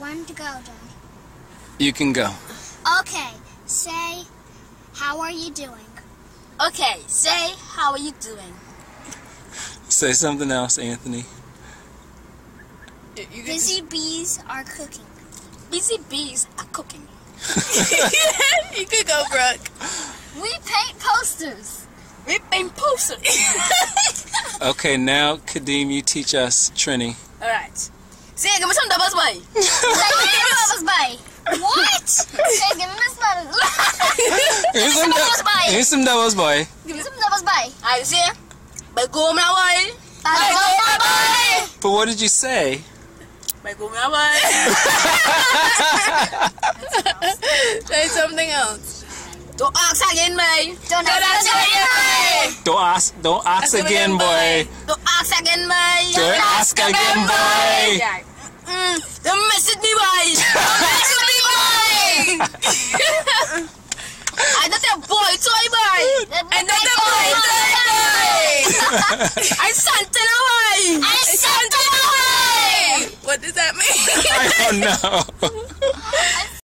When to go, Dad? You can go. Okay. Say, how are you doing? Okay, say, how are you doing? Say something else, Anthony. You, you can Busy bees are cooking. Busy bees are cooking. just- you could go, Brooke. We paint posters. We paint posters. Okay, now Kadeem, you teach us Trini. Alright. Say, give me some doubles, boy. Say, give me Mama's bite. What? Say, give me Miss Mama's Here's some, Doubles, boy. here's some doubles, boy. Give me some Mama's bite. I say, but go now, boy. Bye, bye, bye. But what did you say? But go now, boy. Say something else. Don't ask again, boy. Don't Don't ask ask again, boy. Don't ask, don't ask Ask him again, again, boy. Don't ask again, boy. Don't ask again, boy. Boy. I don't have boy toy, boy. And then the boy boy. I Santa na, boy. I said to the way. What does that mean? I don't know.